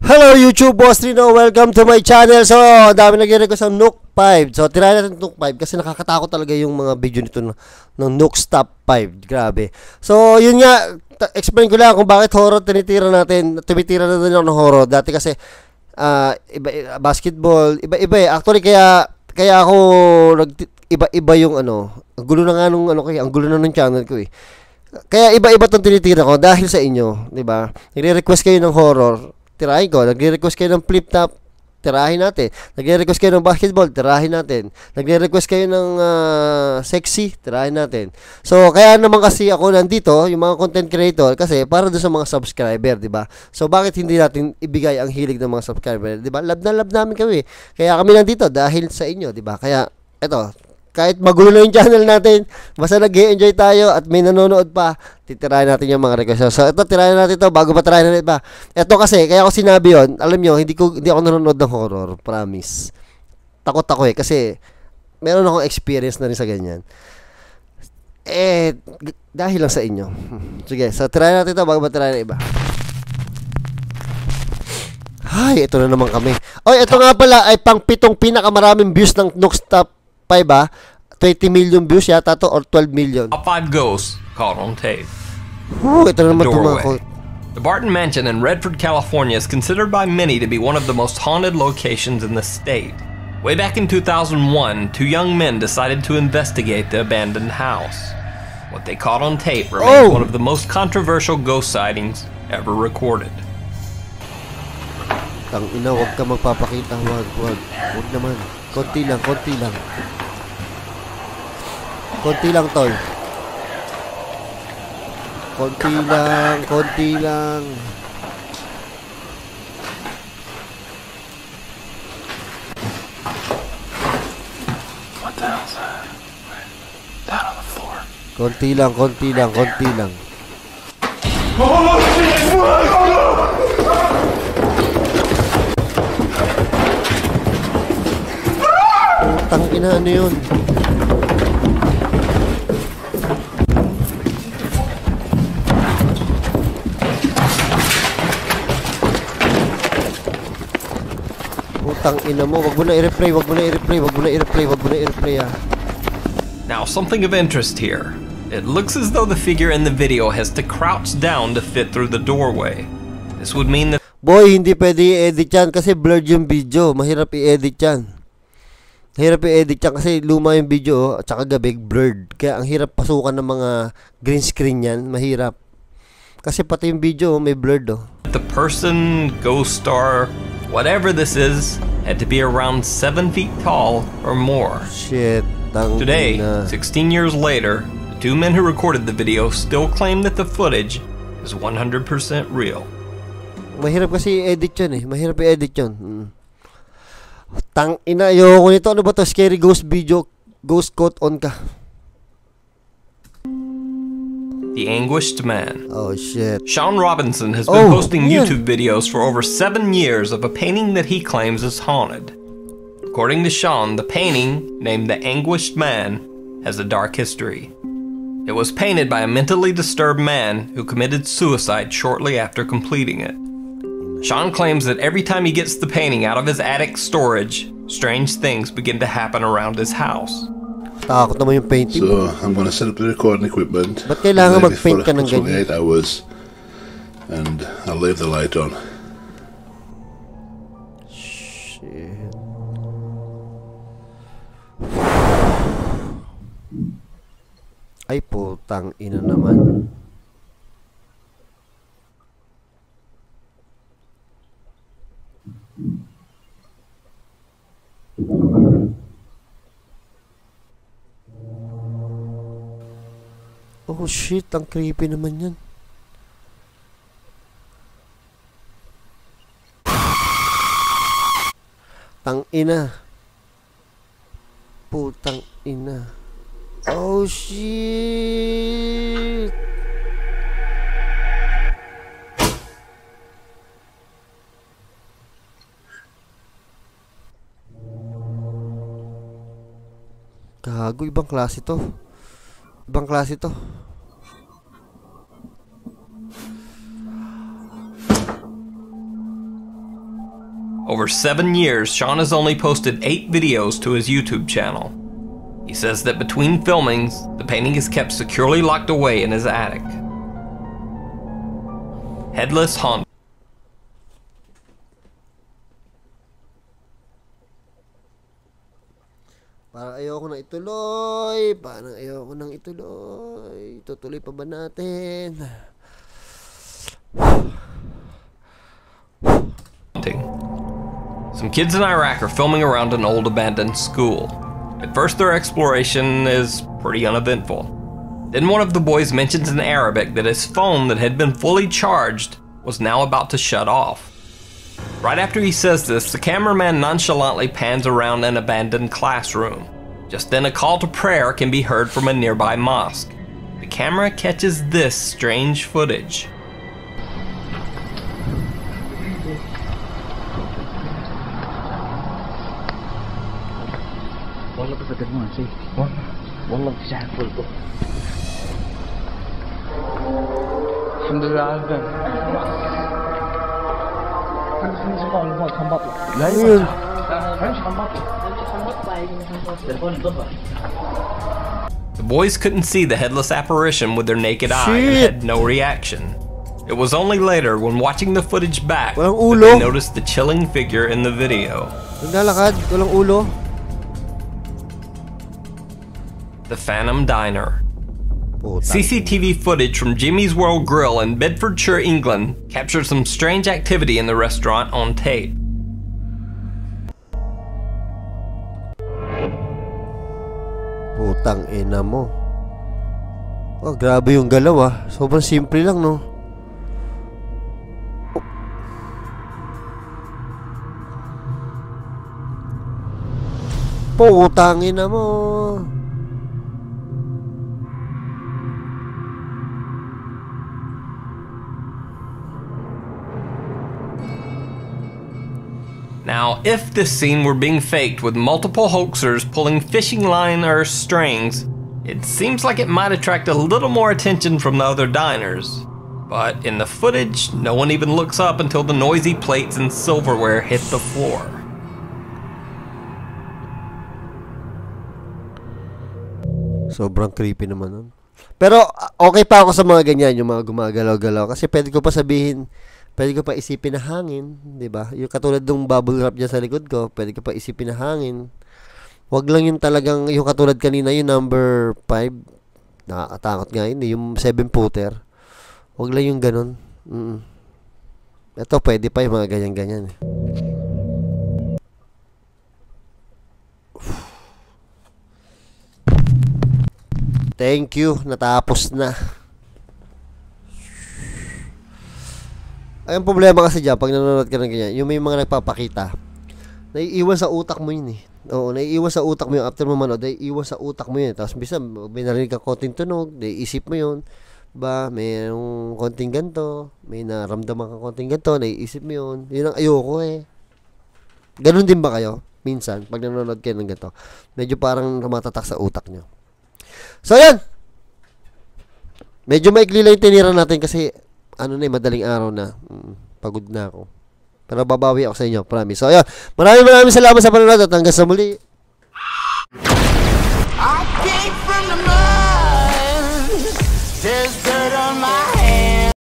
Hello YouTube Boss Rino, welcome to my channel. So, dami nagre-request ng Nook 5. So, try natin Nook 5 kasi nakakatakot talaga yung mga video nito ng, Nook Stop 5. Grabe. So, yun nga, explain ko lang kung bakit horror tinitira natin. Tumitira na din ako ng horror. Dati kasi, ah, iba, iba- basketball, iba-iba eh. Actually, kaya, kaya ako, nag, iba-iba yung ano, ang gulo na nga nung, ano, kaya, ang gulo na nung channel ko eh. Kaya iba-iba tong tinitira ko dahil sa inyo, 'di ba? Nagre-request kayo ng horror, tirahin ko. Nagre-request kayo ng flip top, tirahin natin. Nagre-request kayo ng basketball, tirahin natin. Nagre-request kayo ng ah, sexy, tirahin natin. So, kaya naman kasi ako nandito, yung mga content creator kasi para doon sa mga subscriber, 'di ba? So, bakit hindi natin ibigay ang hilig ng mga subscriber, 'di ba? Love na love namin kami. Kaya kami nandito dahil sa inyo, 'di ba? Kaya eto, kahit magulo yung channel natin, basta nag enjoy tayo at may nanonood pa, titirahin natin yung mga request. So, ito, tirahin natin ito bago pa tirahin natin pa. Ito kasi, kaya ako sinabi yon alam nyo, hindi, ko, hindi ako nanonood ng horror, promise. Takot ako eh, kasi meron akong experience na rin sa ganyan. Eh, dahil lang sa inyo. Sige, so tirahin natin ito bago pa tirahin ng iba. Ay, ito na naman kami. Oy, ito nga pala ay pang pitong pinakamaraming views ng Nooks Top 5 ba? 20 million views yata to or 12 million. Top five ghosts caught on tape. Whew, ito naman tumakot. The Barton Mansion in Redford, California is considered by many to be one of the most haunted locations in the state. Way back in 2001, two young men decided to investigate the abandoned house. What they caught on tape Oh! remains one of the most controversial ghost sightings ever recorded. Tang ina, wag ka magpapakita, wag, wag. Wag naman. Konti lang, konti lang. Konti lang, tol. Konti lang, konti lang. What the hell's that? Down on the floor. Konti lang, konti lang, konti lang. Putang ina, ano yun? Putang ina mo, wag mo na i-replay, wag mo na i-replay, wag mo na i-replay, wag mo na i-replay ah. Now, something of interest here. It looks as though the figure in the video has to crouch down to fit through the doorway. This would mean that Boy, hindi pwede i-edit yan kasi blurred yung video. Mahirap i-edit yan. Mahirap i-edit yan kasi luma yung video oh, at saka gabi blurred. Kaya ang hirap pasukan ng mga green screen yan. Mahirap. Kasi pati yung video oh, may blurred oh. the person, ghost star, whatever this is, had to be around 7 feet tall or more. Shit. Today, ina. 16 years later, the two men who recorded the video still claim that the footage is 100% real. Mahirap kasi i-edit yun eh. Mahirap i-edit yun. Mm. Tang ina, ayoko nito. Ano ba to? Scary ghost video. Ghost coat on ka. The Anguished Man. Oh shit. Sean Robinson has been Oh, posting yeah. YouTube videos for over seven years of a painting that he claims is haunted. According to Sean, the painting, named The Anguished Man, has a dark history. It was painted by a mentally disturbed man who committed suicide shortly after completing it. Sean claims that every time he gets the painting out of his attic storage, strange things begin to happen around his house. Takot naman yung painting. So I'm to set up the recording equipment. Ba't kailangan mag-paint ka ng ganyan? 28 hours. And I'll leave the light on. Shit. Ay putang ina naman. Oh shit, ang creepy naman yan. Tang ina. Putang ina. Oh shit. Gago, ibang klase to. Ibang klase to. Over seven years, Sean has only posted eight videos to his YouTube channel. He says that between filmings, the painting is kept securely locked away in his attic. Headless haunt. Parang ayoko na ituloy. Parang ayoko nang ituloy. Tutuloy pa ba natin? Some kids in Iraq are filming around an old abandoned school. At first, their exploration is pretty uneventful. Then one of the boys mentions in Arabic that his phone that had been fully charged was now about to shut off. Right after he says this, the cameraman nonchalantly pans around an abandoned classroom. Just then, a call to prayer can be heard from a nearby mosque. The camera catches this strange footage. والله بس قدمون شيء والله والله بتشعر فوق الحمد لله على الباب لا The boys couldn't see the headless apparition with their naked eye and had no reaction. It was only later, when watching the footage back, that they noticed the chilling figure in the video. Naglalakad. Walang ulo. The Phantom Diner. CCTV footage from Jimmy's World Grill in Bedfordshire, England, captured some strange activity in the restaurant on tape. Putang ina mo. Oh, grabe yung galaw ah. Sobrang simple lang, no? Putang ina mo. Now, if this scene were being faked with multiple hoaxers pulling fishing line or strings, it seems like it might attract a little more attention from the other diners. But in the footage, no one even looks up until the noisy plates and silverware hit the floor. Sobrang creepy naman nun. Pero okay pa ako sa mga ganyan, yung mga gumagalaw-galaw. Kasi pwede ko pa sabihin, pwede ko pa isipin na hangin, di ba? Yung katulad ng bubble wrap dyan sa likod ko, pwede ko pa isipin na hangin. Wag lang yung talagang, yung katulad kanina, yung number 5, nakakatakot nga yun, eh, yung 7-footer. Wag lang yung ganun. Mm Ito, pwede pa yung mga ganyan-ganyan. eh. Thank you, natapos na. Ay, ang problema kasi dyan, pag nanonood ka ng ganyan, yung may mga nagpapakita, naiiwan sa utak mo yun eh. Oo, naiiwan sa utak mo yun. After mo manood, naiiwan sa utak mo yun. Tapos, bisa, may narinig ka konting tunog, naiisip mo yun. Ba, may konting ganto, may naramdaman ka konting ganto, naiisip mo yun. Yun ang ayoko eh. Ganon din ba kayo? Minsan, pag nanonood kayo ng ganito, medyo parang rumatatak sa utak nyo. So, yan. Medyo maikli lang yung tinira natin kasi ano na eh, madaling araw na. Mm, pagod na ako. Pero babawi ako sa inyo, promise. So, yan. Maraming maraming salamat sa panonood at hanggang sa muli. I came from the mud. There's